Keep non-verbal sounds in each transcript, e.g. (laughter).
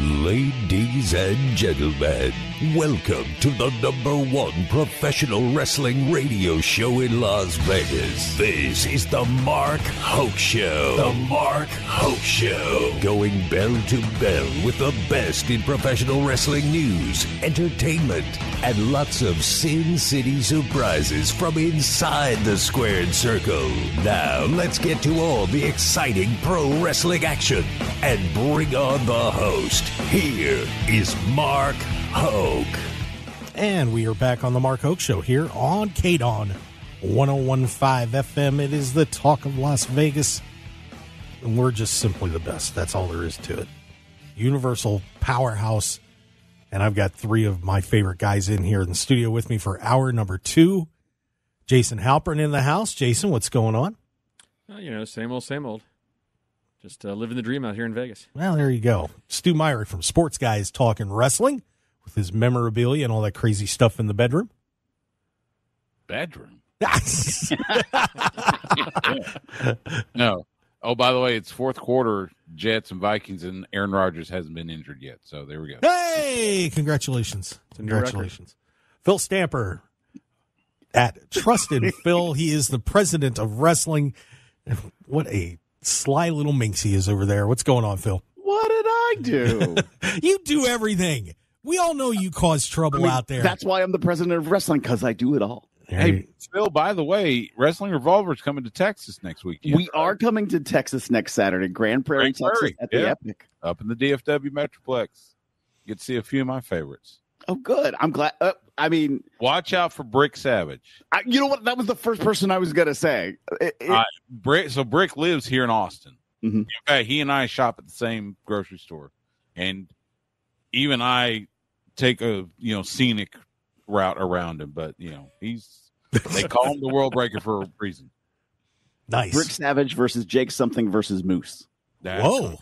Ladies and gentlemen, welcome to the number one professional wrestling radio show in Las Vegas. This is the Mark Hoke Show. The Mark Hoke Show. Going bell to bell with the best in professional wrestling news, entertainment, and lots of Sin City surprises from inside the squared circle. Now, let's get to all the exciting pro wrestling action and bring on the host. Here is Mark Hoke. And we are back on the Mark Hoke Show here on KDAWN 1015 FM. It is the talk of Las Vegas. And we're just simply the best. That's all there is to it. Universal powerhouse. And I've got three of my favorite guys in here in the studio with me for hour number two. Jason Halperin in the house. Jason, what's going on? Well, you know, same old, same old. Just uh, living the dream out here in Vegas. Well, there you go. Stew Myrick from Sports Guys Talking Wrestling with his memorabilia and all that crazy stuff in the bedroom. Bedroom? (laughs) no. Oh, by the way, it's fourth quarter. Jets and Vikings, and Aaron Rodgers hasn't been injured yet. So there we go. Hey, congratulations. Congratulations. Phil Stamper at Trusted (laughs) Phil. He is the president of wrestling. What a sly little minx he is over there. What's going on, Phil? What did I do? (laughs) you do everything. We all know you cause trouble I mean, out there. That's why I'm the president of wrestling because I do it all. Hey, Phil, by the way, Wrestling Revolver's coming to Texas next week. We are coming to Texas next Saturday, Grand Prairie, Grand Prairie, Texas, at the. Epic. Up in the DFW Metroplex. Get to see a few of my favorites. Oh, good. I'm glad. Uh, I mean, Watch out for Brick Savage. I, you know what? That was the first person I was going to say. It- it- Uh, Brick, so Brick lives here in Austin. Mhm. In fact, he and I shop at the same grocery store, and even I take a you know scenic route around him. But you know he's they call him the world breaker for a reason. nice. Brick Savage versus Jake something versus Moose. That's Whoa.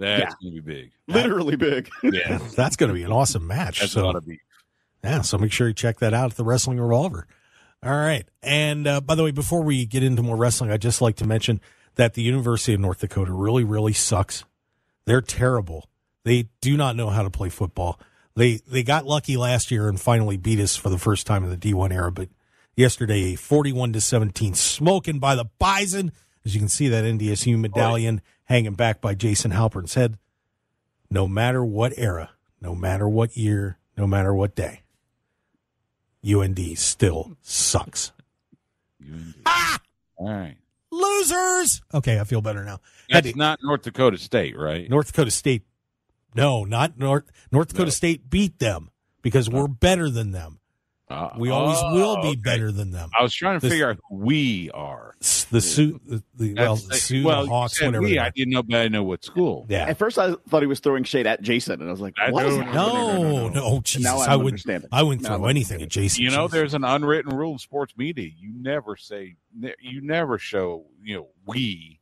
Be. That's Yeah. gonna be big. Literally big. (laughs) Yeah, (laughs) That's going to be an awesome match. that's so, of. Yeah, so make sure you check that out at the Wrestling Revolver. All right. And uh, by the way, before we get into more wrestling, I'd just like to mention that the University of North Dakota really, really sucks. They're terrible. They do not know how to play football. They they got lucky last year and finally beat us for the first time in the D1 era, but yesterday, 41 to 17, smoking by the Bison. As you can see, that NDSU medallion hanging back by Jason Halperin's head. No matter what era, no matter what year, no matter what day. UND still sucks. You indeed. Ah! All right. Losers. Okay, I feel better now. That's not North Dakota State, right? North Dakota State. No, not North. North Dakota No. State beat them because we're better than them. Uh, We always oh, will be okay. better than them. I was trying to This- figure out who we are. The suit, the, the well, the Sioux, well, the Hawks, whatever. we, I didn't know, but I know what school. Yeah. At first, I thought he was throwing shade at Jason, and I was like, I "What is don't- happening?" No, no, oh, Jesus! Now I I'm would, understanding. I wouldn't throw anything at Jason. You know, Jeez. there's an unwritten rule in sports media. You never say, you never show, you know, we.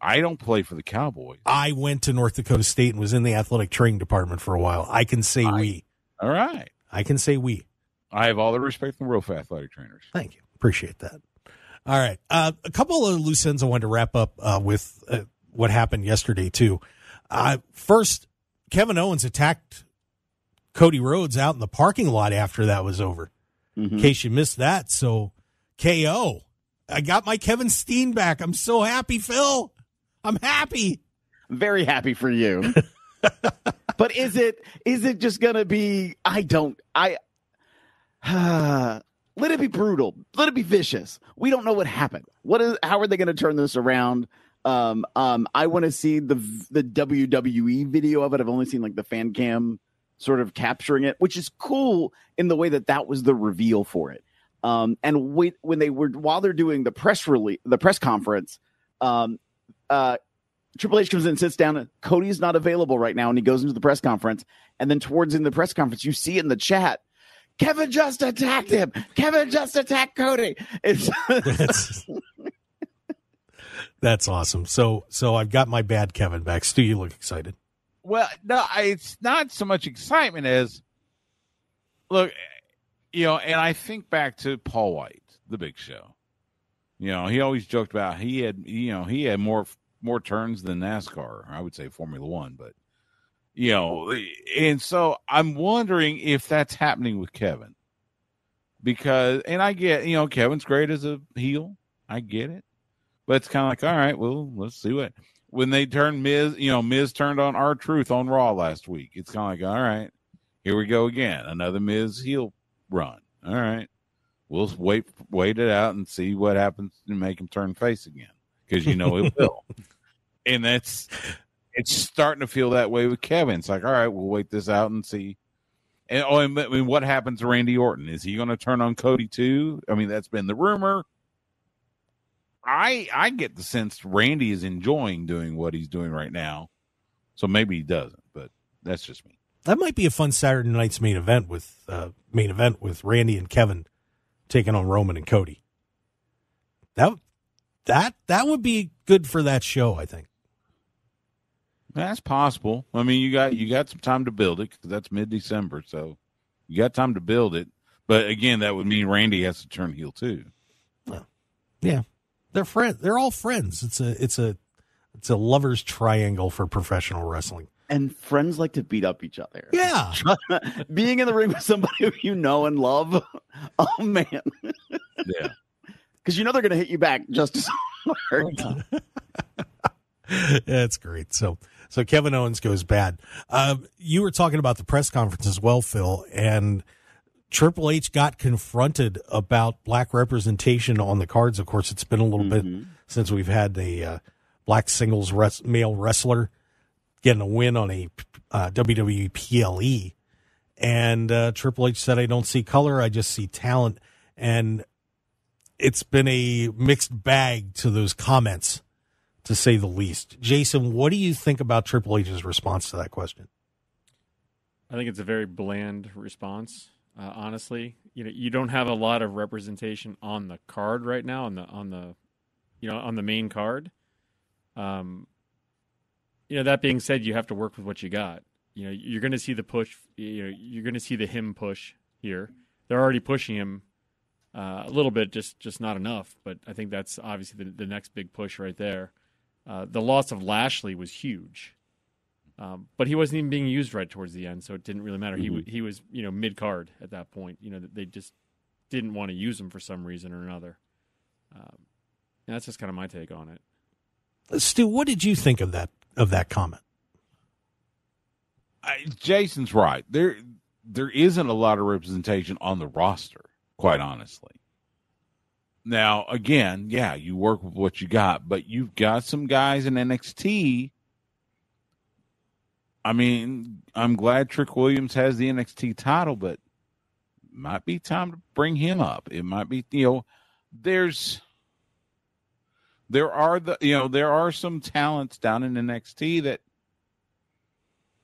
I don't play for the Cowboys. I went to North Dakota State and was in the athletic training department for a while. I can say I- we. All right. I can say we. I have all the respect in the world for athletic trainers. Thank you. Appreciate that. All right. Uh, a couple of loose ends I wanted to wrap up uh, with uh, what happened yesterday, too. Uh, first, Kevin Owens attacked Cody Rhodes out in the parking lot after that was over. Mhm. In case you missed that. So, KO. I got my Kevin Steen back. I'm so happy, Phil. I'm happy. very happy for you. (laughs) but is it is it just gonna be? I don't. I (sighs) let it be brutal. Let it be vicious. We don't know what happened. What is? How are they going to turn this around? Um, um, I want to see the the WWE video of it. I've only seen like the fan cam sort of capturing it, which is cool in the way that that was the reveal for it. Um, and wait, when they were while they're doing the press release, the press conference, um, uh, Triple H comes in, sits down. and Cody's not available right now, and he goes into the press conference. And then towards in the press conference, you see it in the chat. Kevin just attacked him. Kevin just attacked Cody. That's, (laughs) that's awesome. So, so I've got my bad Kevin back. Stew, you look excited. Well, no, I- it's not so much excitement as look, you know, and I think back to Paul White, the Big Show. You know, he always joked about he had, you know, he had more more turns than NASCAR. I would say Formula One, but you know, and so I'm wondering if that's happening with Kevin. Because, and I get, you know, Kevin's great as a heel. I get it. But it's kind of like, all right, well, let's see what. When they turned Miz, you know, Miz turned on R-Truth on Raw last week. It's kind of like, all right, here we go again. Another Miz heel run. All right. We'll wait, wait it out and see what happens to make him turn face again. Because you know it (laughs) will. and that's it's starting to feel that way with Kevin. It's like, all right, we'll wait this out and see. And oh, I mean, what happens to Randy Orton? Is he going to turn on Cody too? I mean, that's been the rumor. I I get the sense Randy is enjoying doing what he's doing right now, so maybe he doesn't. But that's just me. That might be a fun Saturday night's main event with uh, main event with Randy and Kevin taking on Roman and Cody. That that that would be good for that show, I think. That's possible. I mean, you got you got some time to build it because that's mid December, so you got time to build it. But again, that would mean Randy has to turn heel too. Well, yeah, they're friends. They're all friends. It's a it's a it's a lovers triangle for professional wrestling. And friends like to beat up each other. Yeah, (laughs) being in the ring with somebody who you know and love. (laughs) Oh man. Yeah. (laughs) Because you know they're going to hit you back just as hard. That's great. So, so Kevin Owens goes bad. Um, you were talking about the press conference as well, Phil, and Triple H got confronted about black representation on the cards. Of course, it's been a little Mm-hmm. bit since we've had a uh, black singles res- male wrestler getting a win on a uh, WWE PLE. And uh, Triple H said, I don't see color, I just see talent. And it's been a mixed bag to those comments, to say the least. Jason, what do you think about Triple H's response to that question? I think it's a very bland response. Uh, honestly, you know, you don't have a lot of representation on the card right now on the on the, you know, on the main card. Um, you know, that being said, you have to work with what you got. You know, you're going to see the push. You know, you're going to see the him push here. They're already pushing him uh, a little bit, just just not enough. But I think that's obviously the, the next big push right there. Uh, the loss of Lashley was huge. Um, but he wasn't even being used right towards the end, so it didn't really matter. He he was you know mid card at that point. You know they just didn't want to use him for some reason or another. Um, and that's just kind of my take on it. Stew, what did you think of that of that comment? I, Jason's right. There there isn't a lot of representation on the roster, quite honestly. Now, again, yeah, you work with what you got, but you've got some guys in NXT. I mean, I'm glad Trick Williams has the NXT title, but might be time to bring him up. It might be, you know, there's there are the you know, there are some talents down in NXT that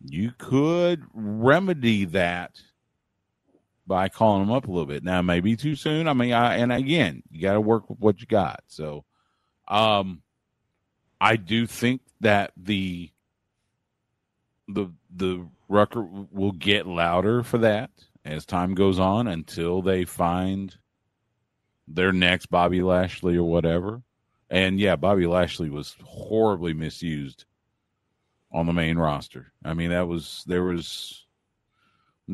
you could remedy that by calling them up a little bit. Now, maybe too soon. I mean, I, and again, you got to work with what you got. So, um, I do think that the the the Rucker will get louder for that as time goes on until they find their next Bobby Lashley or whatever. And yeah, Bobby Lashley was horribly misused on the main roster. I mean, that was there was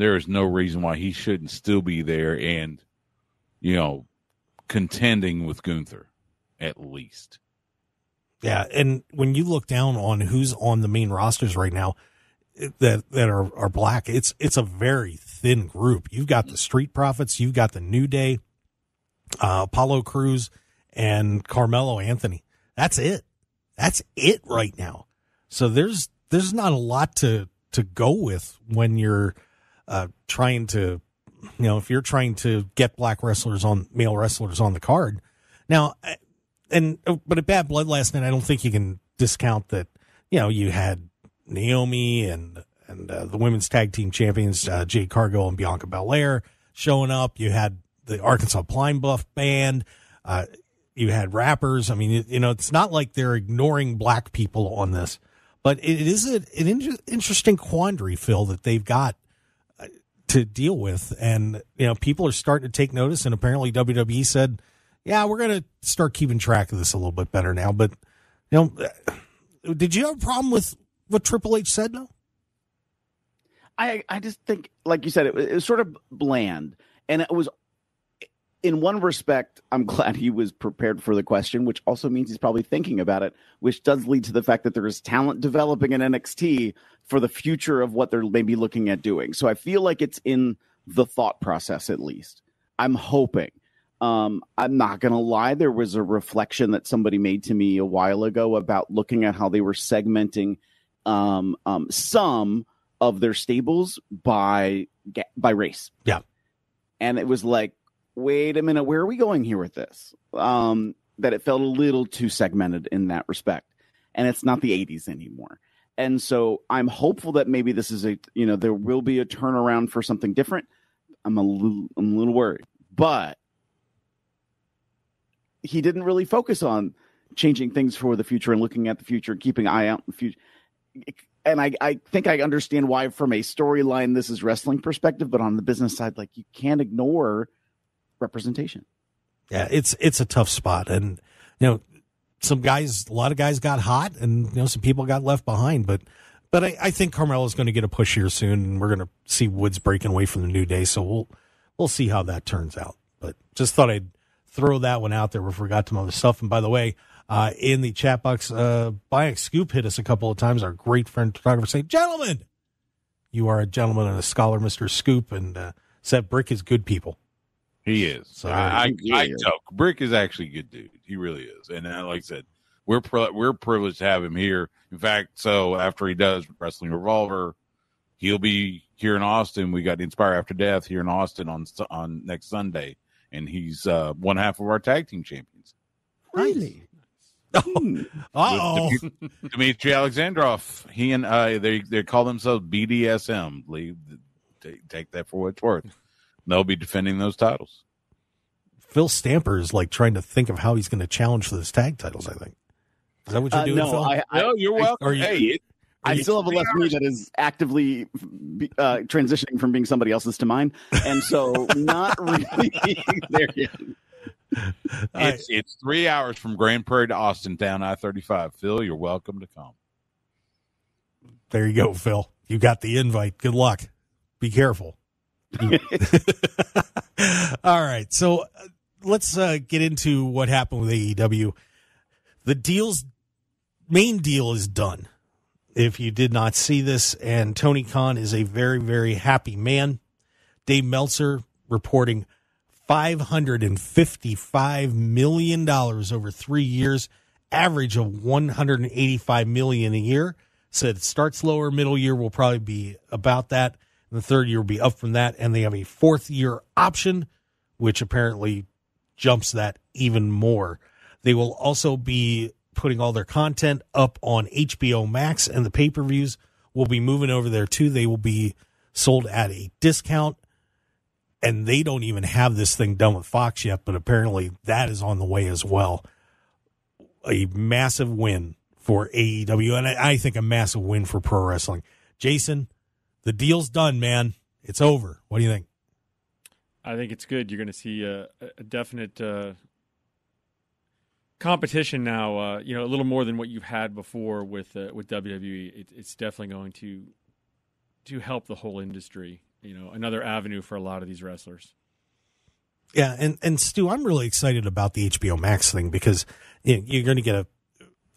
there is no reason why he shouldn't still be there and you know contending with Gunther at least. Yeah, and when you look down on who's on the main rosters right now that that are are black, it's it's a very thin group. You've got the Street Profits, you've got the New Day, uh, Apollo Crews, and Carmelo Anthony. That's it. That's it right now. So there's there's not a lot to to go with when you're uh, trying to, you know, if you're trying to get black wrestlers on male wrestlers on the card. Now, and but at Bad Blood last night, I don't think you can discount that. You know, you had Naomi and and uh, the women's tag team champions uh, Jade Cargill and Bianca Belair showing up. You had the Arkansas Pine Bluff band. Uh, you had rappers. I mean, you, you know, it's not like they're ignoring black people on this, but it is a, an inter- interesting quandary, Phil, that they've got uh, to deal with. And, you know, people are starting to take notice. And apparently WWE said, yeah, we're going to start keeping track of this a little bit better now. But, you know, uh, did you have a problem with what Triple H said, though? I I just think, like you said, it, was- it was sort of bland, and it was. In one respect, I'm (laughs) glad he was prepared for the question, which also means he's probably thinking about it, which does lead to the fact that there is talent developing in NXT for the future of what they're maybe looking at doing. So I feel like it's in the thought process at least. I'm hoping. Um, I'm not gonna lie, there was a reflection that somebody made to me a while ago about looking at how they were segmenting um, um, some of their stables by by race. Yeah. and it was like, wait a minute, where are we going here with this? Um, that it felt a little too segmented in that respect, and it's not the '80s anymore. And so I'm hopeful that maybe this is a you know there will be a turnaround for something different. I'm a little I'm a little worried, but he didn't really focus on changing things for the future and looking at the future and keeping an eye out in the future. And I, I think I understand why, from a storyline, this is wrestling perspective, but on the business side, like you can't ignore representation. Yeah, it's it's a tough spot, and you know, some guys, a lot of guys got hot, and you know, some people got left behind. But but I, I think Carmelo's going to get a push here soon, and we're going to see Woods breaking away from the New Day. So we'll we'll see how that turns out. But just thought I'd throw that one out there. We forgot some other stuff. And by the way, uh, in the chat box, uh, Bayek Scoop hit us a couple of times. Our great friend photographer saying, "Gentlemen, you are a gentleman and a scholar, Mister Scoop," and uh, said Brick is good people. He is. So- I, I, I Yeah. joke. Brick is actually a good dude. He really is. And uh, like I said, we're pri- we're privileged to have him here. In fact, so after he does Wrestling Revolver, he'll be here in Austin. We got Inspire After Death here in Austin on on next Sunday, and he's uh, one half of our tag team champions. Really? Oh, oh, Dmitry Alexandrov. He and uh, they they call themselves BDSM. Leave take, take that for what it's worth. They'll be defending those titles. Phil Stamper is like trying to think of how he's going to challenge for those tag titles. I think is that what you're Uh, doing, no, Phil? I, I, oh, you're welcome. are you- hey, it, I still have a left knee that is actively uh, transitioning from being somebody else's to mine, and so (laughs) not really (laughs) there yet. I- It's it's three hours from Grand Prairie to Austin down I thirty five. Phil, you're welcome to come. there you go, Phil. You got the invite. Good luck. Be careful. (laughs) All right, so uh, let's uh, get into what happened with AEW. The deal's main deal is done. If you did not see this, and Tony Khan is a very, very happy man. Dave Meltzer reporting $555 million over three years, average of 185 million a year. Said it starts lower, middle year will probably be about that. The third year will be up from that. And they have a fourth year option, which apparently jumps that even more. They will also be putting all their content up on HBO Max and the pay per views will be moving over there too. They will be sold at a discount and they don't even have this thing done with Fox yet, but apparently that is on the way as well. A massive win for AEW, and I think a massive win for pro wrestling. Jason, the deal's done, man. It's over. What do you think? I think it's good. You're going to see a, a definite uh, competition now. Uh, you know, a little more than what you've had before with uh, with WWE. It, it's definitely going to to help the whole industry. You know, another avenue for a lot of these wrestlers. Yeah, and and Stew, I'm really excited about the HBO Max thing because you know, you're going to get a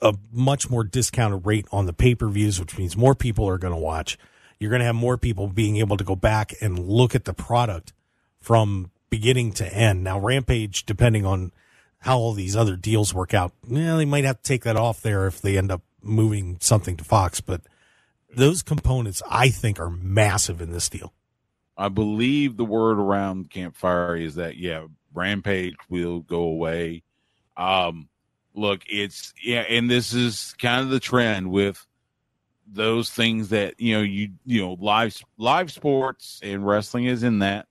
a much more discounted rate on the pay per views, which means more people are going to watch. You're going to have more people being able to go back and look at the product from beginning to end. Now, Rampage, depending on how all these other deals work out, yeah, they might have to take that off there if they end up moving something to Fox. But those components, I think, are massive in this deal. I believe the word around campfire is that yeah, Rampage will go away. Um, look, it's yeah, and this is kind of the trend with those things that you know you you know live live sports and wrestling is in that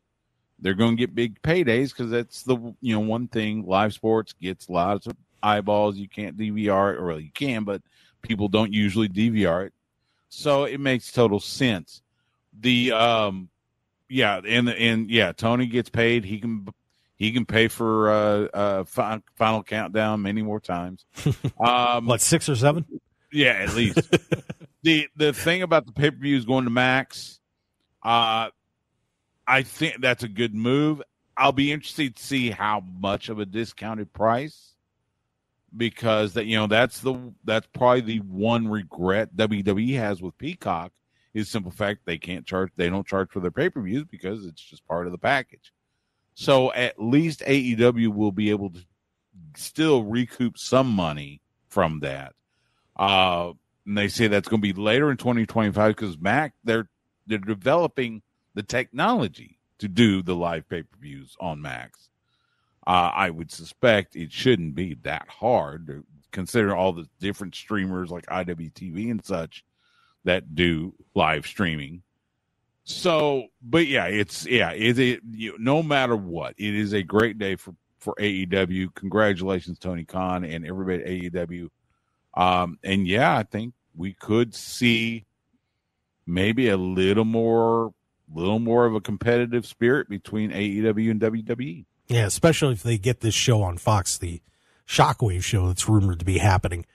they're going to get big paydays because that's the you know one thing live sports gets lots of eyeballs. You can't DVR it, or well, you can, but people don't usually DVR it, so it makes total sense. The um yeah, and and yeah, Tony gets paid. He can he can pay for uh uh fi- final countdown many more times. (laughs) Um What six or seven? yeah, at least. (laughs) the the thing about the pay per views going to Max, Uh, I think that's a good move. I'll be interested to see how much of a discounted price because that you know that's the that's probably the one regret WWE has with Peacock is simple fact they can't charge they don't charge for their pay-per-views because it's just part of the package. So at least AEW will be able to still recoup some money from that. Uh and they say that's going to be later in 2025 because Mac they're they're developing the technology to do the live pay-per-views on Max. Uh, I would suspect it shouldn't be that hard considering all the different streamers like IWTV and such that do live streaming. So, but yeah, it's yeah, it, it you, no matter what, it is a great day for for AEW. Congratulations, Tony Khan and everybody at AEW. Um, and yeah, I think we could see maybe a little more, little more of a competitive spirit between AEW and WWE. Yeah, especially if they get this show on Fox, the Shockwave show that's rumored to be happening.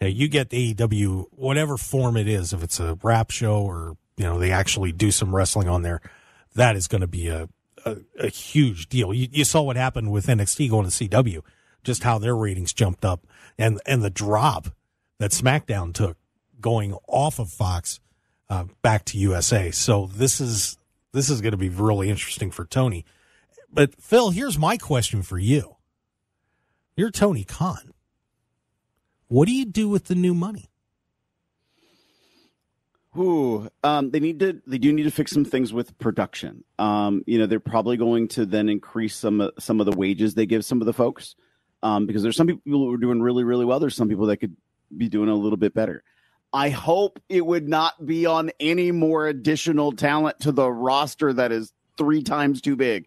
You, get AEW, whatever form it is, if it's a rap show or you know they actually do some wrestling on there, that is going to be a, a, a huge deal. You, you, saw what happened with NXT going to CW, just how their ratings jumped up, and and the drop that SmackDown took going off of Fox uh, back to USA. So this is this is going to be really interesting for Tony. But Phil, here's my question for you. You're Tony Khan. What do you do with the new money? Ooh, um, they need to. They do need to fix some things with production. Um, you know, they're probably going to then increase some some of the wages they give some of the folks, um, because there's some people who are doing really really well. There's some people that could be doing a little bit better. I hope it would not be on any more additional talent to the roster that is three times too big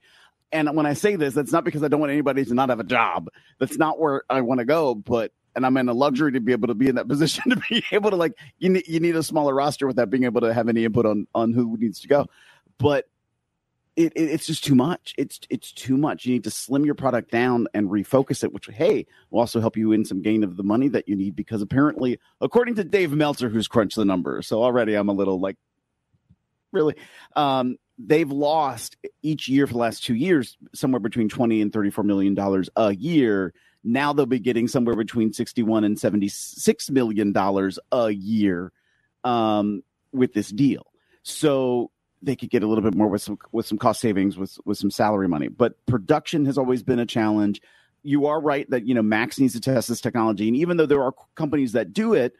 and when I say this, that's not because I don't want anybody to not have a job. That's not where I want to go. But and I'm in a luxury to be able to be in that (laughs) position to be able to like you need you need a smaller roster without being able to have any input on on who needs to go. But it, it, it's just too much. It's it's too much. You need to slim your product down and refocus it, which hey will also help you in some gain of the money that you need because apparently, according to Dave Meltzer, who's crunched the numbers, so already I'm a little like really. Um, they've lost each year for the last two years somewhere between 20 and 34 million dollars a year now they'll be getting somewhere between 61 and 76 million dollars a year um, with this deal so they could get a little bit more with some with some cost savings with with some salary money but production has always been a challenge you are right that you know max needs to test this technology and even though there are companies that do it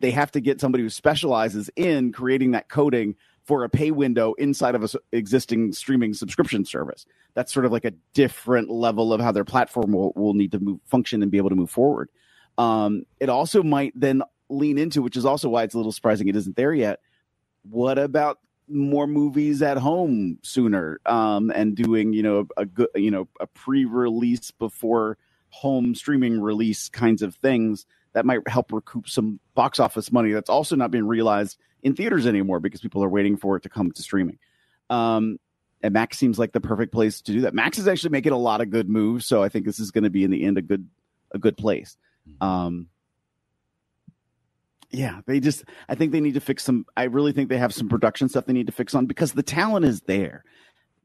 they have to get somebody who specializes in creating that coding for a pay window inside of a existing streaming subscription service. That's sort of like a different level of how their platform will, will need to move function and be able to move forward. Um, it also might then lean into, which is also why it's a little surprising it isn't there yet. What about more movies at home sooner um, and doing you know a good you know a pre-release before home streaming release kinds of things that might help recoup some box office money that's also not being realized in theaters anymore because people are waiting for it to come to streaming. Um, and Max seems like the perfect place to do that. Max is actually making a lot of good moves, so I think this is going to be in the end a good a good place. Mm-hmm. Um, yeah, they just I think they need to fix some. I really think they have some production stuff they need to fix on because the talent is there.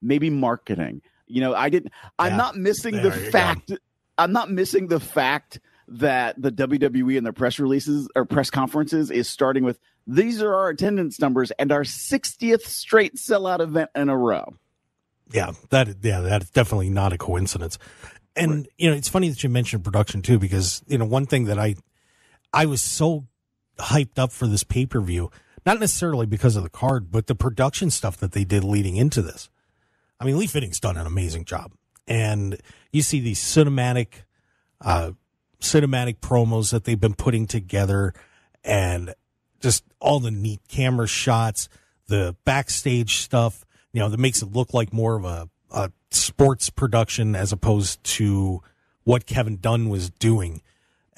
Maybe marketing. You know, I didn't. I'm yeah, not missing the fact. Go. I'm not missing the fact that the WWE and their press releases or press conferences is starting with these are our attendance numbers and our 60th straight sellout event in a row. Yeah, that yeah, that's definitely not a coincidence. And right. you know, it's funny that you mentioned production too because you know, one thing that I I was so hyped up for this pay-per-view, not necessarily because of the card, but the production stuff that they did leading into this. I mean, Lee Fitting's done an amazing job. And you see these cinematic uh cinematic promos that they've been putting together and just all the neat camera shots, the backstage stuff, you know, that makes it look like more of a, a sports production as opposed to what Kevin Dunn was doing.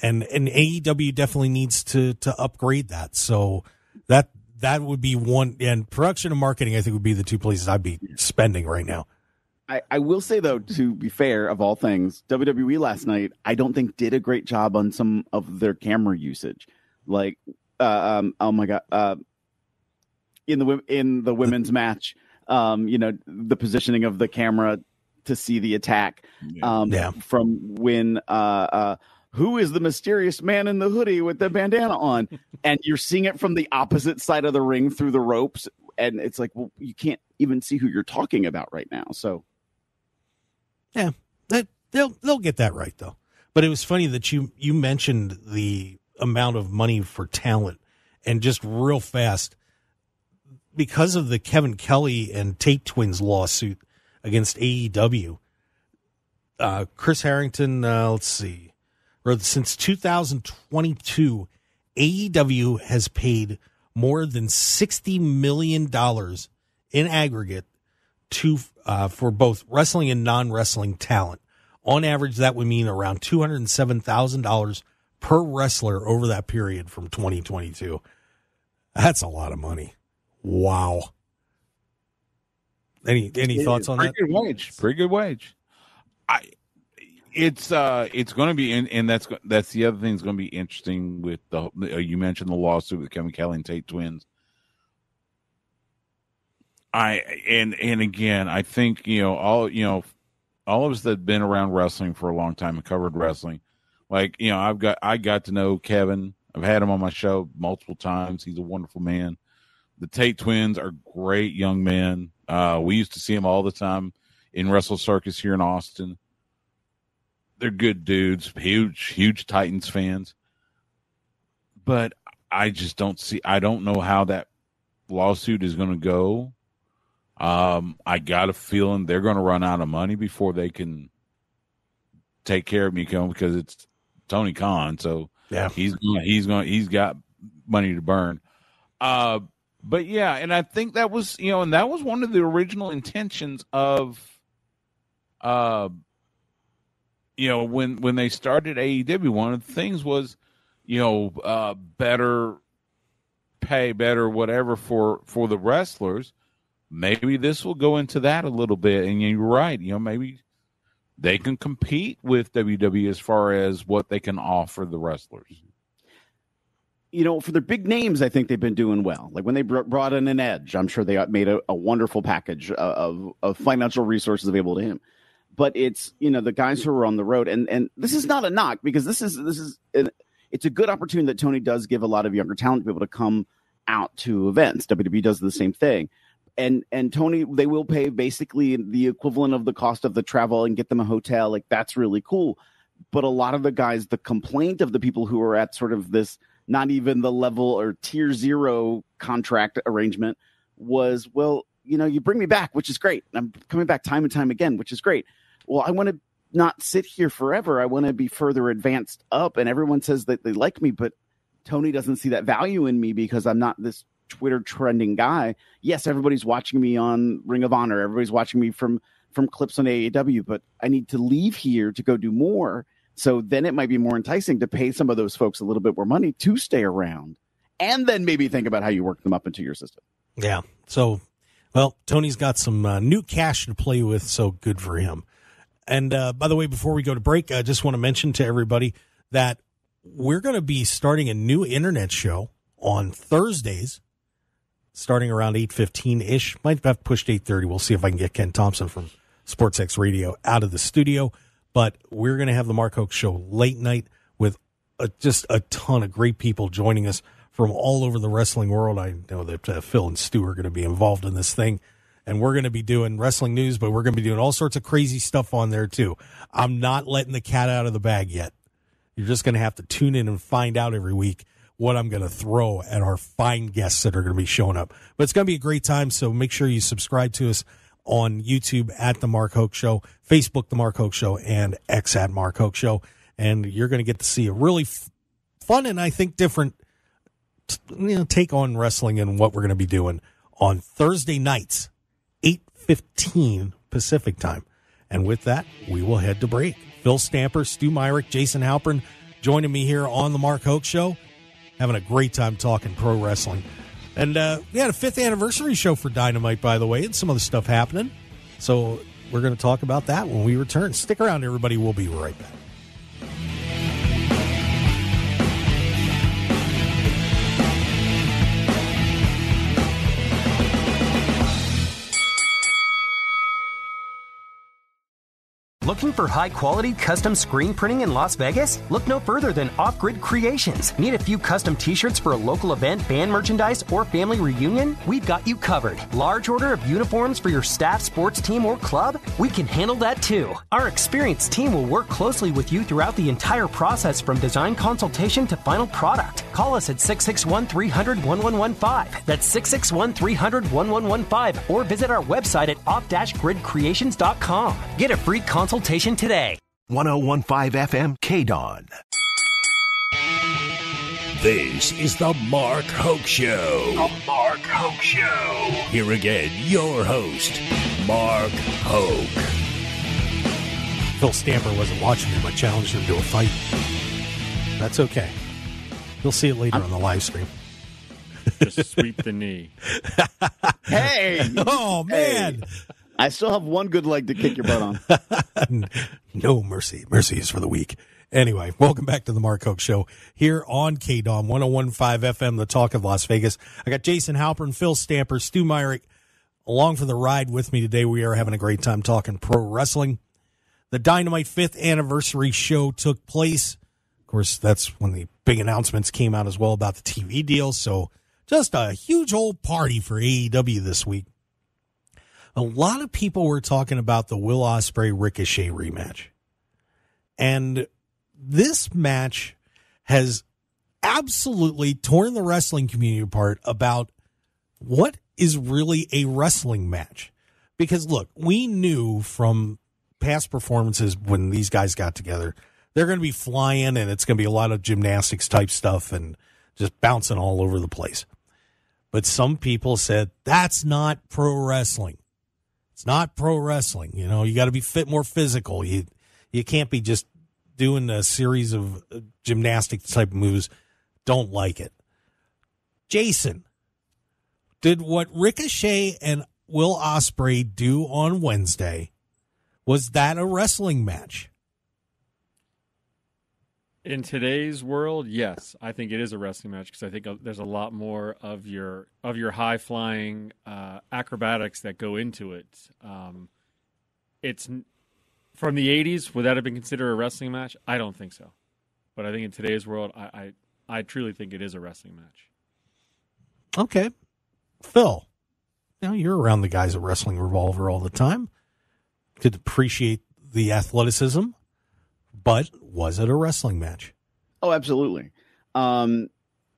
And and AEW definitely needs to to upgrade that. So that that would be one and production and marketing I think would be the two places I'd be spending right now. I, I will say though, to be fair, of all things, WWE last night I don't think did a great job on some of their camera usage. Like, uh, um, oh my god, uh, in the in the women's match. Um, you know, the positioning of the camera to see the attack. Um, Yeah. from when uh, uh, who is the mysterious man in the hoodie with the bandana on, and you're seeing it from the opposite side of the ring through the ropes, and it's like, well, you can't even see who you're talking about right now. So Yeah, that they'll they'll get that right though. But it was funny that you you mentioned the amount of money for talent, and just real fast because of the Kevin Kelly and Tate Twins lawsuit against AEW. Uh, Chris Harrington, uh, let's see, wrote since 2022, AEW has paid more than sixty million dollars in aggregate to uh, for both wrestling and non wrestling talent. On average, that would mean around two hundred and seven thousand dollars per wrestler over that period from 2022. That's a lot of money. Wow. Any any It thoughts on pretty that? good wage. Pretty good wage. I. It's uh, it's going to be, and, and that's that's the other thing that's going to be interesting with the. Uh, you mentioned the lawsuit with Kevin Kelly and Tate Twins. I and and again, I think you know all you know, all of us that have been around wrestling for a long time and covered wrestling, like you know, I've got I got to know Kevin. I've had him on my show multiple times. He's a wonderful man. The Tate twins are great young men. Uh, we used to see him all the time in Wrestle Circus here in Austin. They're good dudes, huge, huge Titans fans. But I just don't see. I don't know how that lawsuit is going to go. Um, I got a feeling they're going to run out of money before they can take care of me, because it's Tony Khan. So Yeah. he's he's going he's got money to burn. Uh, but yeah, and I think that was you know, and that was one of the original intentions of, uh, you know, when when they started AEW, one of the things was, you know, uh, better pay, better whatever for for the wrestlers. Maybe this will go into that a little bit, and you're right. You know, maybe they can compete with WWE as far as what they can offer the wrestlers. you know, for their big names, I think they've been doing well. Like when they br- brought in an Edge, I'm sure they made a, a wonderful package of, of of financial resources available to him. But it's you know the guys who are on the road, and and this is not a knock because this is this is an, it's a good opportunity that Tony does give a lot of younger talent people to come out to events. WWE does the same thing. And and Tony, they will pay basically the equivalent of the cost of the travel and get them a hotel. Like that's really cool. But a lot of the guys, the complaint of the people who are at sort of this not even the level or tier zero contract arrangement was well you know you bring me back which is great i'm coming back time and time again which is great well i want to not sit here forever i want to be further advanced up and everyone says that they like me but tony doesn't see that value in me because i'm not this twitter trending guy yes everybody's watching me on ring of honor everybody's watching me from from clips on AAW, but i need to leave here to go do more so then it might be more enticing to pay some of those folks a little bit more money to stay around and then maybe think about how you work them up into your system. Yeah. So, well, Tony's got some uh, new cash to play with, so good for him. And uh, by the way, before we go to break, I just want to mention to everybody that we're going to be starting a new internet show on Thursdays, starting around eight fifteen ish. Might have pushed eight thirty. We'll see if I can get Ken Thompson from SportsX Radio out of the studio. But we're going to have the Mark Hoke Show late night with a, just a ton of great people joining us from all over the wrestling world. I know that uh, Phil and Stew are going to be involved in this thing, and we're going to be doing wrestling news, but we're going to be doing all sorts of crazy stuff on there too. I'm not letting the cat out of the bag yet. You're just going to have to tune in and find out every week what I'm going to throw at our fine guests that are going to be showing up. But it's going to be a great time, so make sure you subscribe to us on YouTube at The Mark Hoke Show, Facebook The Mark Hoke Show, and X at Mark Hoke Show. And you're going to get to see a really f- fun and I think different you know, take on wrestling and what we're going to be doing on Thursday nights, 8.15 Pacific time. And with that, we will head to break. Phil Stamper, Stew Myrick, Jason Halperin joining me here on The Mark Hoke Show. Having a great time talking pro wrestling. And uh, we had a fifth anniversary show for Dynamite, by the way, and some other stuff happening. So we're going to talk about that when we return. Stick around, everybody. We'll be right back. Looking for high quality custom screen printing in Las Vegas? Look no further than Off Grid Creations. Need a few custom t shirts for a local event, band merchandise, or family reunion? We've got you covered. Large order of uniforms for your staff, sports team, or club? We can handle that too. Our experienced team will work closely with you throughout the entire process from design consultation to final product. Call us at 661 300 1115. That's 661 300 1115 or visit our website at off-gridcreations.com. Get a free consultation today. 1015 FM KDAWN. This is the Mark Hoke Show. The Mark Hoke Show. Here again, your host, Mark Hoke. Phil Stamper wasn't watching him. I challenged him to a fight. That's okay. You'll see it later on the live stream. Just sweep the knee. (laughs) Hey, Oh man, I still have one good leg to kick your butt on. (laughs) no mercy. Mercy is for the weak. Anyway, welcome back to the Mark Hoke Show here on KDAWN 1015 FM, the talk of Las Vegas. I got Jason Halperin, Phil Stamper, Stew Myrick along for the ride with me today. We are having a great time talking pro wrestling. The Dynamite fifth anniversary show took place. Of course, that's when the big announcements came out as well about the TV deal. So just a huge old party for AEW this week. A lot of people were talking about the Will Ospreay Ricochet rematch. And this match has absolutely torn the wrestling community apart about what is really a wrestling match. Because look, we knew from past performances when these guys got together, they're going to be flying and it's going to be a lot of gymnastics type stuff and just bouncing all over the place. But some people said that's not pro wrestling. It's not pro wrestling. You know, you got to be fit more physical. You you can't be just doing a series of uh, gymnastic type moves. Don't like it. Jason, did what Ricochet and Will Ospreay do on Wednesday? Was that a wrestling match? In today's world, yes, I think it is a wrestling match because I think uh, there's a lot more of your of your high flying uh, acrobatics that go into it. Um, it's from the '80s. Would that have been considered a wrestling match? I don't think so. But I think in today's world, I I, I truly think it is a wrestling match. Okay. Phil, Now you're around the guys at Wrestling Revolver all the time. Could appreciate the athleticism, but was it a wrestling match? Oh, absolutely. Um,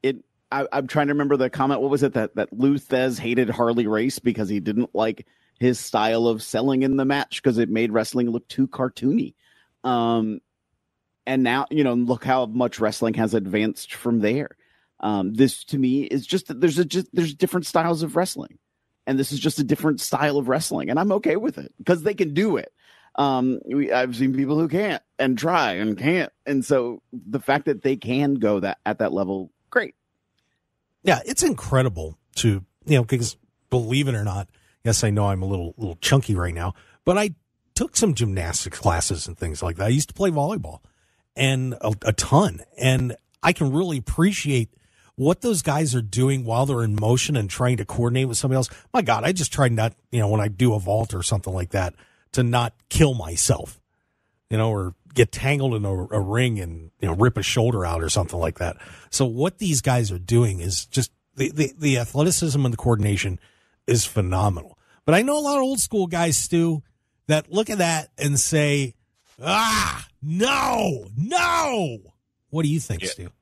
it. I, I'm trying to remember the comment. What was it that that Lou hated Harley Race because he didn't like his style of selling in the match because it made wrestling look too cartoony. Um, and now you know, look how much wrestling has advanced from there. Um, this to me is just that there's a just there's different styles of wrestling, and this is just a different style of wrestling, and I'm okay with it because they can do it. Um, we, I've seen people who can't and try and can't, and so the fact that they can go that at that level, great. Yeah, it's incredible to you know because believe it or not, yes, I know I'm a little little chunky right now, but I took some gymnastics classes and things like that. I used to play volleyball and a, a ton, and I can really appreciate what those guys are doing while they're in motion and trying to coordinate with somebody else. My God, I just try not, you know, when I do a vault or something like that, to not kill myself, you know, or get tangled in a, a ring and you know rip a shoulder out or something like that. So what these guys are doing is just the the, the athleticism and the coordination is phenomenal. But I know a lot of old school guys, Stew, that look at that and say, "Ah, no, no." What do you think, Yeah. Stew?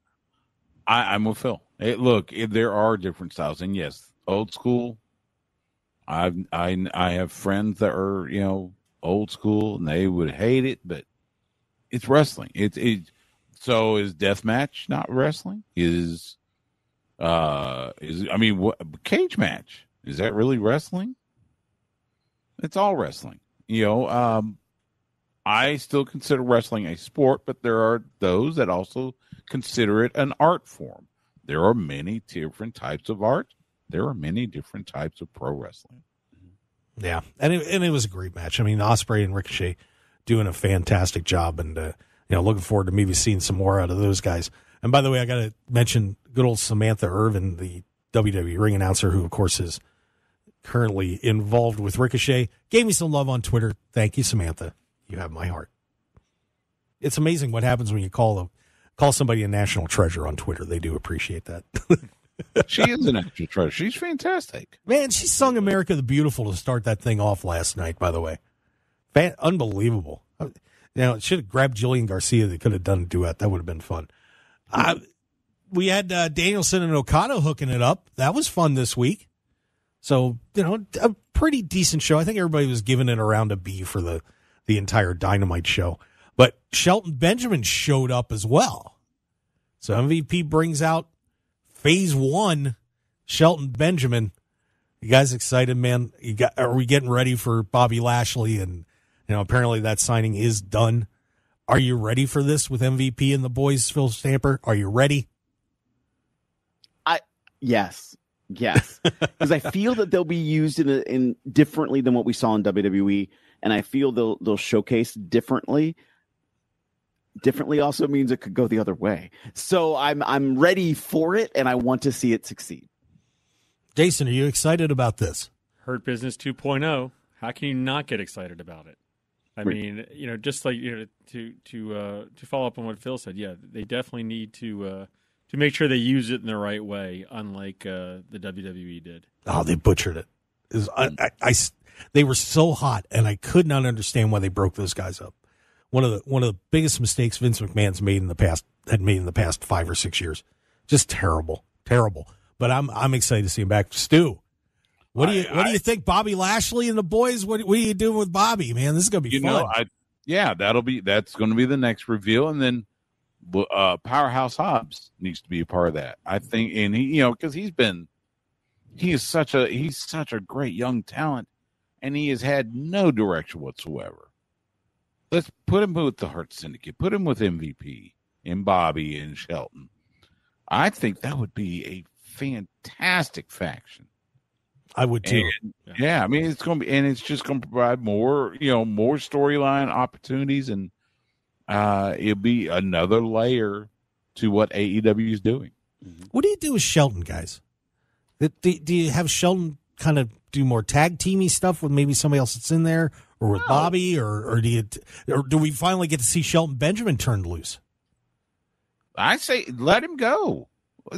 I, I'm with Phil. It, look, it, there are different styles, and yes, old school. I've I I have friends that are you know old school, and they would hate it, but it's wrestling. It's it. So is death match not wrestling? Is uh is I mean what cage match is that really wrestling? It's all wrestling. You know, um, I still consider wrestling a sport, but there are those that also consider it an art form. There are many different types of art. There are many different types of pro wrestling. Yeah, and it, and it was a great match. I mean, Ospreay and Ricochet doing a fantastic job, and uh, you know, looking forward to maybe seeing some more out of those guys. And by the way, I got to mention good old Samantha Irvin, the WWE ring announcer, who of course is currently involved with Ricochet. Gave me some love on Twitter. Thank you, Samantha. you have my heart. It's amazing what happens when you call a call somebody a national treasure on Twitter. They do appreciate that. (laughs) She is an extra treasure. She's fantastic. Man, she sung America the Beautiful to start that thing off last night, by the way. Fan- unbelievable. Now, it should have grabbed Lillian Garcia. They could have done a duet. That would have been fun. Uh, we had uh, Danielson and Okada hooking it up. That was fun this week. So, you know, a pretty decent show. I think everybody was giving it around a B for the, the entire Dynamite show. But Shelton Benjamin showed up as well. So MVP brings out phase one, Shelton Benjamin. You guys excited, man? You got? Are we getting ready for Bobby Lashley? And you know, apparently that signing is done. Are you ready for this with MVP and the boys, Phil Stamper? Are you ready? I, yes. Yes. (laughs) Because I feel that they'll be used in a, in differently than what we saw in WWE, and I feel they'll they'll showcase differently. Differently also means it could go the other way. So I'm I'm ready for it, and I want to see it succeed. Jason, are you excited about this? Hurt Business 2.0. How can you not get excited about it? I Right. mean, you know, just like you know, to to uh, to follow up on what Phil said, yeah, they definitely need to uh, to make sure they use it in the right way, unlike uh, the WWE did. Oh, they butchered it. It was- I, I- I s- they were so hot, and I could not understand why they broke those guys up. One of the one of the biggest mistakes Vince McMahon's made in the past had made in the past five or six years. Just terrible, terrible. But I'm I'm excited to see him back. Stew, what do you I- what do you think, Bobby Lashley and the boys? What what are you doing with Bobby, man? This is gonna be You fun. know, I yeah, that'll be that's going to be the next reveal, and then uh, Powerhouse Hobbs needs to be a part of that. I think, and he, you know, because he's been he is such a he's such a great young talent, and he has had no direction whatsoever. Let's put him with the Hurt Syndicate. Put him with MVP and Bobby and Shelton. I think that would be a fantastic faction. I would too. And, yeah, I mean it's going to be, and it's just going to provide more, you know, more storyline opportunities, and uh it'll be another layer to what AEW is doing. What do you do with Shelton, guys? Do, do you have Shelton kind of do more tag teamy stuff with maybe somebody else that's in there, or with Bobby, or or do you, or do we finally get to see Shelton Benjamin turned loose? I say let him go.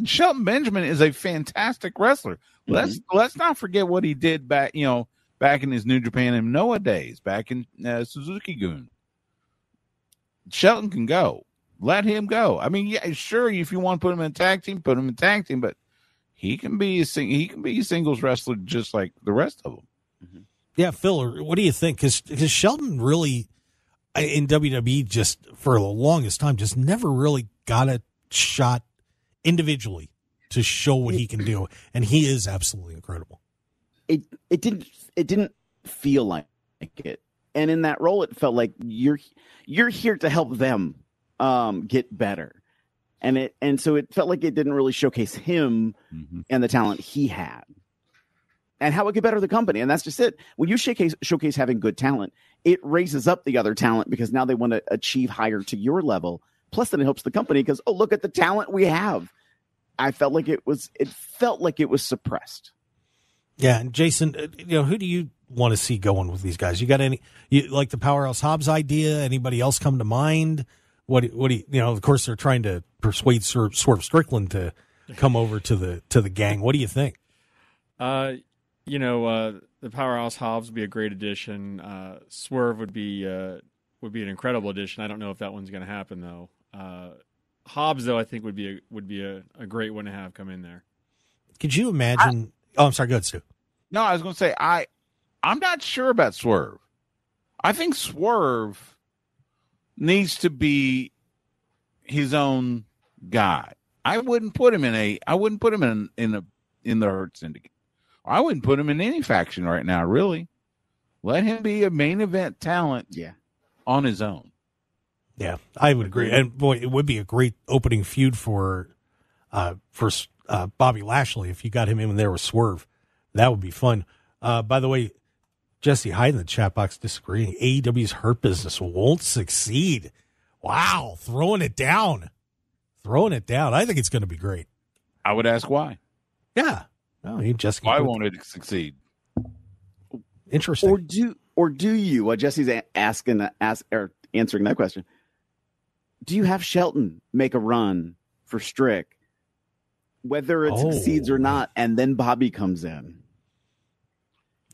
Shelton Benjamin is a fantastic wrestler. Let's let's not forget what he did back, you know, back in his New Japan and Noah days, back in uh, Suzuki Gun. Shelton can go. Let him go. I mean, yeah, sure. If you want to put him in a tag team, put him in a tag team. But he can be a sing- he can be a singles wrestler just like the rest of them. Yeah, Phil, what do you think? Because Shelton really in WWE just for the longest time just never really got a shot individually to show what he can do, and he is absolutely incredible. it it didn't it didn't feel like it and in that role it felt like you're you're here to help them um get better and it and so it felt like it didn't really showcase him Mhm. and the talent he had and how it could better the company and that's just it when you showcase showcase having good talent it raises up the other talent because now they want to achieve higher to your level plus then it helps the company because oh look at the talent we have i felt like it was it felt like it was suppressed Yeah, and Jason, uh, you know, who do you want to see going with these guys? You got any? You like the Powerhouse Hobbs idea? Anybody else come to mind? What? What do you? You know, of course, they're trying to persuade Swerve, Swerve Strickland to come over to the to the gang. What do you think? Uh, you know, uh, the Powerhouse Hobbs would be a great addition. Uh, Swerve would be uh, would be an incredible addition. I don't know if that one's going to happen though. Uh, Hobbs though, I think would be a, would be a, a great one to have come in there. Could you imagine? oh, I'm sorry. Go ahead, Stew. No, I was going to say I I'm not sure about Swerve. I think Swerve needs to be his own guy. I wouldn't put him in a I wouldn't put him in in a in the Hurt Syndicate. I wouldn't put him in any faction right now, really. Let him be a main event talent yeah on his own. Yeah, I would agree. And boy, it would be a great opening feud for uh for uh, Bobby Lashley if you got him in there with Swerve. That would be fun. Uh, by the way, Jesse Hyde in the chat box disagreeing. AEW's Hurt Business won't succeed. Wow, throwing it down, throwing it down. I think it's going to be great. I would ask why. Yeah. Oh, he just Why won't it succeed? interesting. or do or do you? What Jesse's a- asking, ask or answering that question. Do you have Shelton make a run for Strick, whether it Oh. succeeds or not, and then Bobby comes in,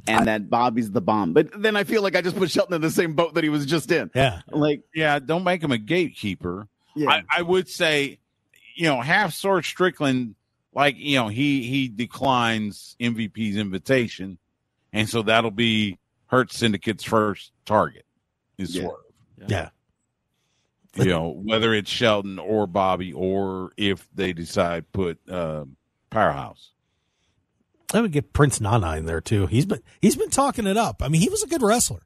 and that Bobby's the bomb? But then I feel like I just put Shelton in the same boat that he was just in. Yeah. Like, Yeah, don't make him a gatekeeper. yeah, I, I would say, you know, half Swerve Strickland, like you know, he he declines MVP's invitation, and so that'll be Hurt Syndicate's first target. Is Yeah. Swerve. Yeah. You know, whether it's Shelton or Bobby, or if they decide put um, Powerhouse. I would get Prince Nana in there too. He's been he's been talking it up. I mean, he was a good wrestler.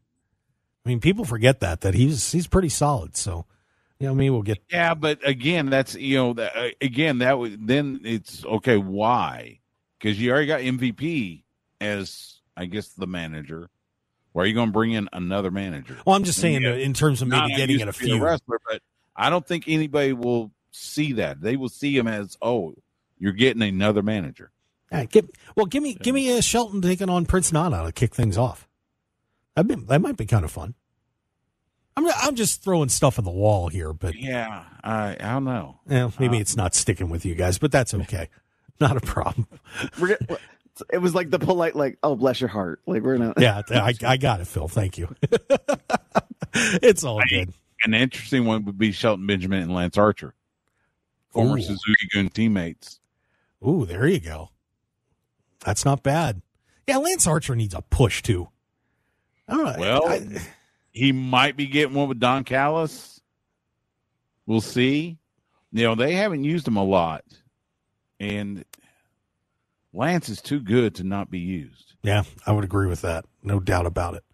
I mean, people forget that that he's he's pretty solid. So, you know, we'll get Yeah, but again, that's you know, that, uh, again that would then it's okay. Why? Because you already got MVP as I guess the manager. Why are you going to bring in another manager? Well, I'm just saying Yeah. uh, in terms of maybe Not getting in a few. wrestler, but I don't think anybody will see that. They will see him as oh, you're getting another manager. Yeah, give, well, give me give me a Shelton taking on Prince Nana to kick things off. That be, that might be kind of fun. I'm I'm just throwing stuff on the wall here, but Yeah, I I don't know. eh, maybe Uh, it's not sticking with you guys, but that's okay. (laughs) Not a problem. (laughs) it was like the polite, like, oh, bless your heart. Like, we're gonna, Yeah, I, I got it, Phil. Thank you. (laughs) it's all good. An interesting one would be Shelton Benjamin and Lance Archer, former Ooh. Suzuki Gun teammates. Ooh, there you go. That's not bad. Yeah, Lance Archer needs a push too. I don't know. Well, I- he might be getting one with Don Callis. We'll see. You know, they haven't used him a lot. And Lance is too good to not be used. Yeah, I would agree with that. No doubt about it.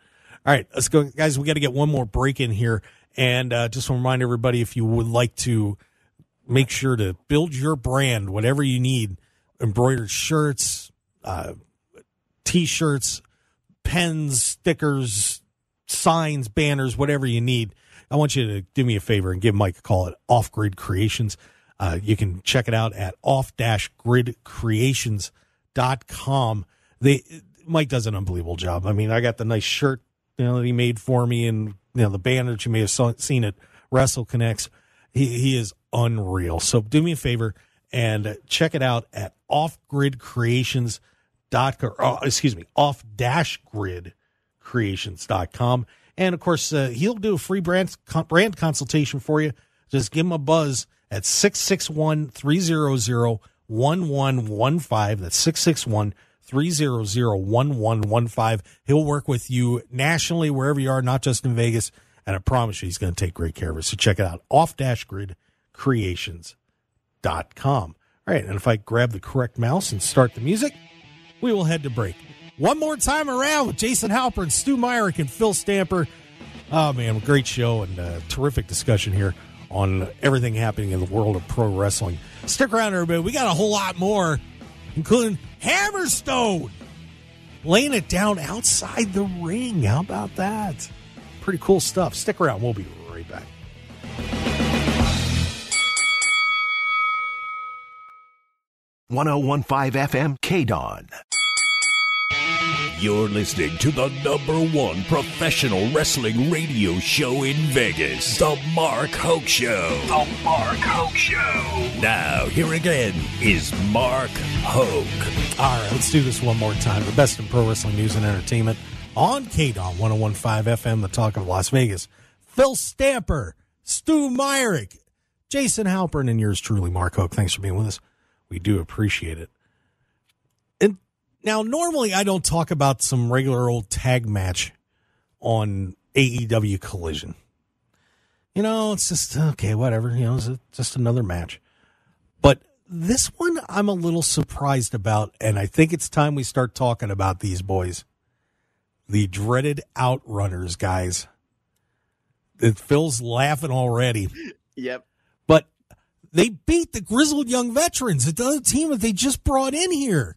All right, let's go, guys. We got to get one more break in here. And uh, just want to remind everybody if you would like to make sure to build your brand, whatever you need embroidered shirts, uh, t shirts, pens, stickers, signs, banners, whatever you need. I want you to do me a favor and give Mike a call at Off Grid Creations. Uh, you can check it out at off-gridcreations.com. They Mike does an unbelievable job. I mean, I got the nice shirt, you know, that he made for me and you know the banner that you may have seen at Wrestle Connects. He he is unreal. So do me a favor and check it out at offgridcreations dot uh, excuse me off dash grid creations.com and of course uh, he'll do a free brand brand consultation for you. Just give him a buzz at 661-300-1115 that's 661-300-1115 he'll work with you nationally wherever you are not just in Vegas. And I promise you he's going to take great care of us so check it out off dash grid creations.com all right and if I grab the correct mouse and start the music we will head to break. One more time around with Jason Halperin, Stew Myrick and Phil Stamper. Oh, man, great show and uh, terrific discussion here on everything happening in the world of pro wrestling. Stick around, everybody. We got a whole lot more, including Hammerstone laying it down outside the ring. How about that? Pretty cool stuff. Stick around. We'll be right back. One zero one five FM KDAWN. You're listening to the number one professional wrestling radio show in Vegas, The Mark Hoke Show. The Mark Hoke Show. Now, here again is Mark Hoke. All right, let's do this one more time. The best in pro wrestling news and entertainment on KDAWN 1015 FM, the talk of Las Vegas. Phil Stamper, Stew Myrick, Jason Halperin, and yours truly, Mark Hoke. Thanks for being with us. We do appreciate it. And now, normally I don't talk about some regular old tag match on AEW Collision. You know, it's just, okay, whatever. You know, it's just another match. But this one I'm a little surprised about, and I think it's time we start talking about these boys. The dreaded outrunners, guys. It Phil's laughing already, Yep. They beat the grizzled young veterans, the team that they just brought in here.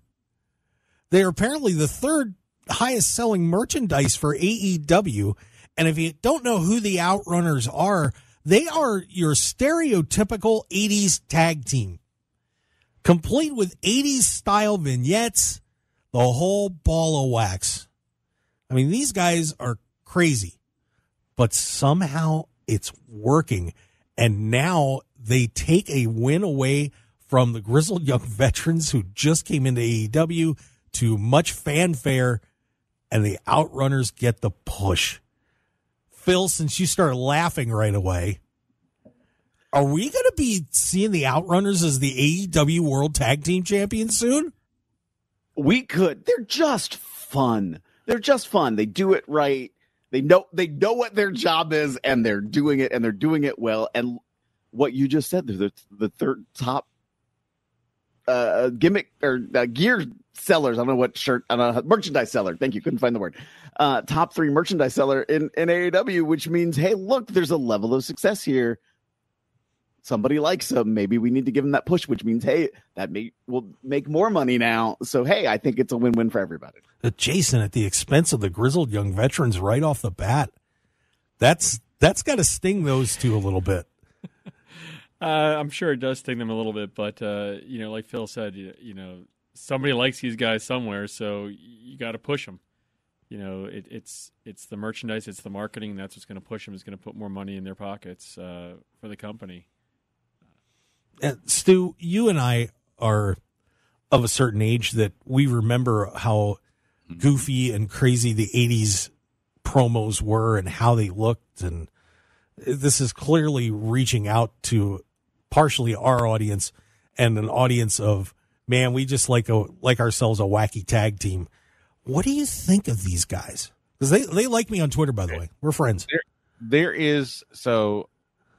They are apparently the third highest selling merchandise for AEW. And if you don't know who the Outrunners are, they are your stereotypical 80s tag team, complete with 80s style vignettes, the whole ball of wax. I mean, these guys are crazy, but somehow it's working. And now they take a win away from the grizzled young (laughs) veterans who just came into AEW to much fanfare, and the Outrunners get the push. Phil, since you started laughing right away, are we going to be seeing the Outrunners as the AEW World Tag Team Champions soon? We could. They're just fun. They're just fun. They do it right. They know they know what their job is, and they're doing it, and they're doing it well. And what you just said, they're the, third top uh, gimmick or uh, gear sellers. I don't know what shirt, I don't know, merchandise seller. Thank you. Couldn't find the word. Uh, top three merchandise seller in, in AEW, which means, hey, look, there's a level of success here. Somebody likes them. Maybe we need to give them that push, which means, hey, that may will make more money now. So, hey, I think it's a win win for everybody. Uh, Jason at the expense of the grizzled young veterans right off the bat. That's that's got to sting those two a little bit. Uh, I'm sure it does sting them a little bit, but uh, you know, like Phil said, you, you, know, somebody likes these guys somewhere, so you got to push them. You know, it, it's it's the merchandise, it's the marketing. That's what's going to push them. Is going to put more money in their pockets uh, for the company. Uh, Stew, you and I are of a certain age that we remember how goofy and crazy the '80s promos were and how they looked, and this is clearly reaching out to partially our audience and an audience of man, we just like a like ourselves a wacky tag team. What do you think of these guys? Because they they like me on Twitter, by the way. We're friends. There, there is so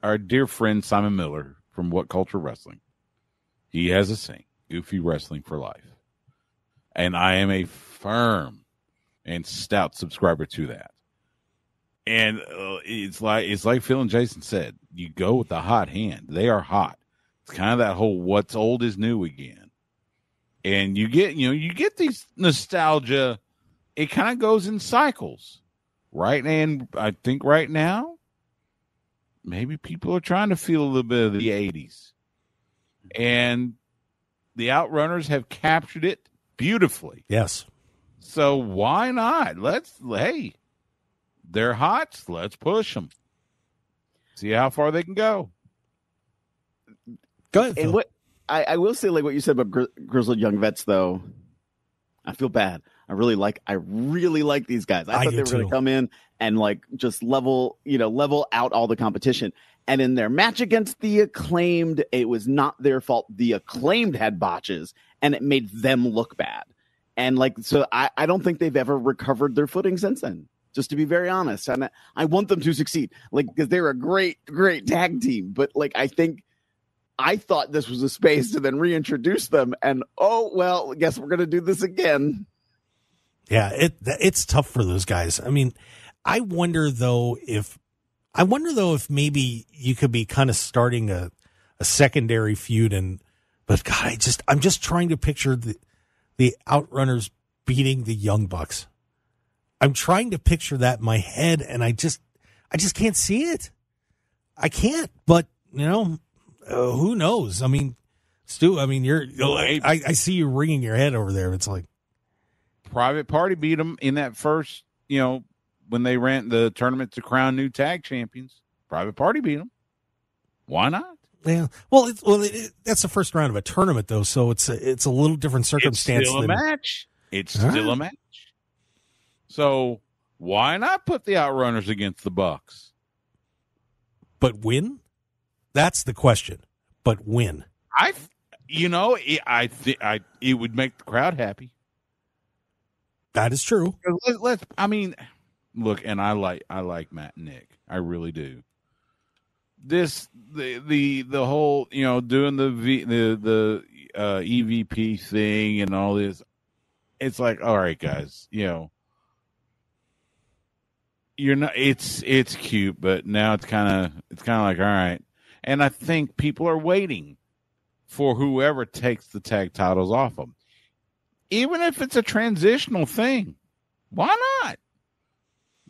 our dear friend Simon Miller from What Culture Wrestling. He has a saying: "Goofy wrestling for life," and I am a firm and stout subscriber to that. And uh, it's like it's like Phil and Jason said, you go with the hot hand. They are hot. It's kind of that whole what's old is new again. And you get, you know, you get these nostalgia. It kind of goes in cycles, right? And I think right now, maybe people are trying to feel a little bit of the 80s. And the Outrunners have captured it beautifully. Yes. So why not? Let's, hey, they're hot. Let's push them. See how far they can go. Go ahead. And what I, I will say, like what you said about gri- grizzled young vets, though, I feel bad. I really like, I really like these guys. I, I thought they were going to come in and like just level, you know, level out all the competition. And in their match against the acclaimed, it was not their fault. The acclaimed had botches, and it made them look bad. And like, so I, I don't think they've ever recovered their footing since then. Just to be very honest, and I, want them to succeed, like because they're a great, great tag team. But like, I think I thought this was a space to then reintroduce them, and oh well, guess we're gonna do this again. Yeah, it it's tough for those guys. I mean, I wonder though if I wonder though if maybe you could be kind of starting a a secondary feud and but God, I just I'm just trying to picture the the outrunners beating the young bucks. I'm trying to picture that in my head and I just I just can't see it. I can't, but you know, uh, who knows? I mean, Stew, I mean, you're, I, I see you wringing your head over there. It's like, Private Party beat them in that first, you know, when they ran the tournament to crown new tag champions. Private Party beat them. Why not? Yeah. Well, it's, well, it, it- that's the first round of a tournament, though, so it's a, it's a little different circumstance. It's still a than, match. It's still right. a match. So why not put the Outrunners against the Bucks? but win. That's the question. But win. I, you know, it, I think I it would make the crowd happy. That is true. Let, let's. I mean, look, and I like I like Matt and Nick. I really do. This the the the whole you know doing the v, the the uh, EVP thing and all this. It's like all right, guys. You know, you're not. It's it's cute, but now it's kind of it's kind of like all right. And I think people are waiting for whoever takes the tag titles off them even if it's a transitional thing, why not?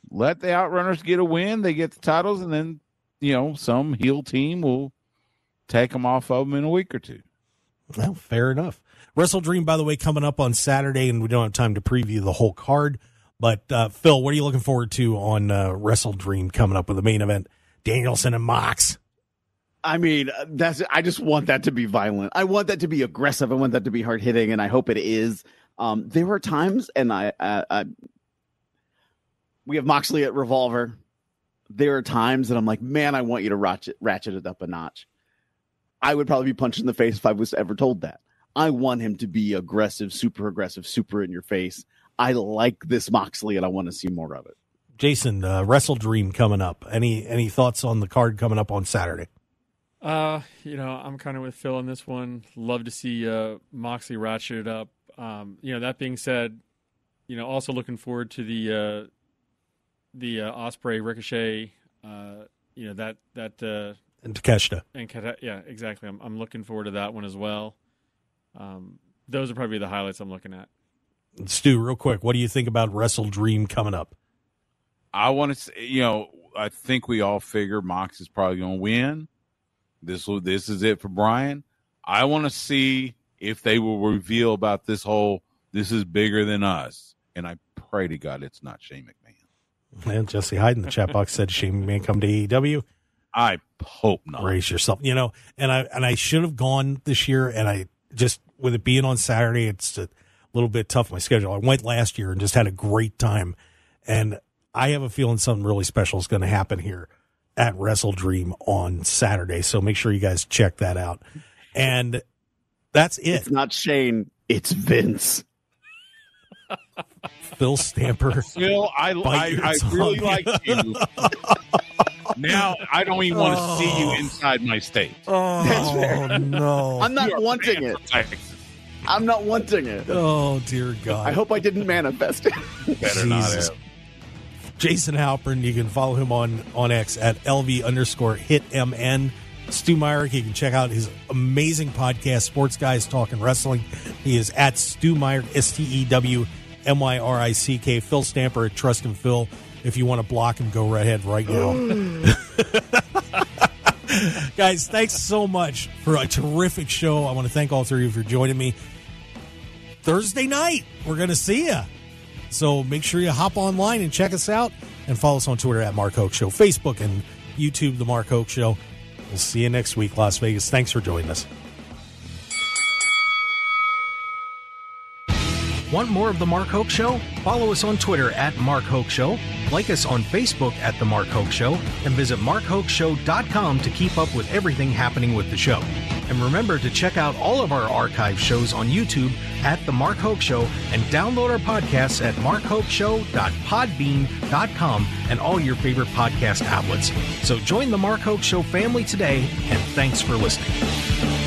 Let the Outrunners get a win, they get the titles, and then you know some heel team will take them off of them in a week or two. Well, fair enough. Wrestle Dream, by the way, coming up on Saturday, and we don't have time to preview the whole card, But uh, Phil, what are you looking forward to on uh, Wrestle Dream coming up with the main event? Danielson and Mox. I mean, that's. I just want that to be violent. I want that to be aggressive. I want that to be hard hitting, and I hope it is. Um, there are times, and I, I, I, we have Moxley at Revolver. There are times that I'm like, man, I want you to ratchet, ratchet it up a notch. I would probably be punched in the face if I was ever told that. I want him to be aggressive, super aggressive, super in your face. I like this Moxley, and I want to see more of it. Jason, uh, Wrestle Dream coming up. Any any thoughts on the card coming up on Saturday? Uh, you know, I'm kind of with Phil on this one. Love to see uh, Moxley ratchet it up. Um, you know, that being said, you know, also looking forward to the uh, the uh, Ospreay Ricochet. Uh, you know that that uh, And Takeshita. and Kata- yeah, exactly. I'm I'm looking forward to that one as well. Um, those are probably the highlights I'm looking at. Stew, real quick, what do you think about Wrestle Dream coming up? I want to say, you know, I think we all figure Mox is probably going to win. This will, this is it for Bryan. I want to see if they will reveal about this whole this is bigger than us. And I pray to God it's not Shane McMahon. And Jesse Hyde in the chat box said, "Shame man come to AEW." I hope not. Brace yourself, you know. And I and I should have gone this year, and I just with it being on Saturday, it's a little bit tough on my schedule. I went last year and just had a great time, and I have a feeling something really special is going to happen here at Wrestle Dream on Saturday. So make sure you guys check that out. And that's it. It's not Shane. It's Vince. (laughs) Phil Stamper. Phil, I, I, I really like you. (laughs) now I don't even want to see you oh. inside my state. Oh no! I'm not You are wanting banned it. From Texas. I'm not wanting it. Oh dear God! I hope I didn't manifest it. Better not Jesus. have. Jason Halperin. You can follow him on on X at lv underscore hit mn. Stew Myrick. You can check out his amazing podcast, Sports Guys Talking Wrestling. He is at Stew Myrick, S T E W M Y R I C K. Phil Stamper at Trust and Phil. If you want to block him, go right ahead right now. (gasps) (laughs) (laughs) Guys, thanks so much for a terrific show. I want to thank all three of you for joining me. Thursday night, we're going to see you. So make sure you hop online and check us out and follow us on Twitter at Mark Hoke Show, Facebook and YouTube, The Mark Hoke Show. We'll see you next week, Las Vegas. Thanks for joining us. Want more of The Mark Hoke Show? Follow us on Twitter at Mark Hoke Show, like us on Facebook at The Mark Hoke Show, and visit markhokeshow.com to keep up with everything happening with the show. And remember to check out all of our archive shows on YouTube at The Mark Hoke Show and download our podcasts at markhokeshow.podbean.com and all your favorite podcast outlets. So join The Mark Hoke Show family today, and thanks for listening.